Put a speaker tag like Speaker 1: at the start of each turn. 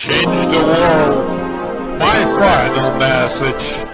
Speaker 1: change the world. My final oh, message